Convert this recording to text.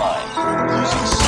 line using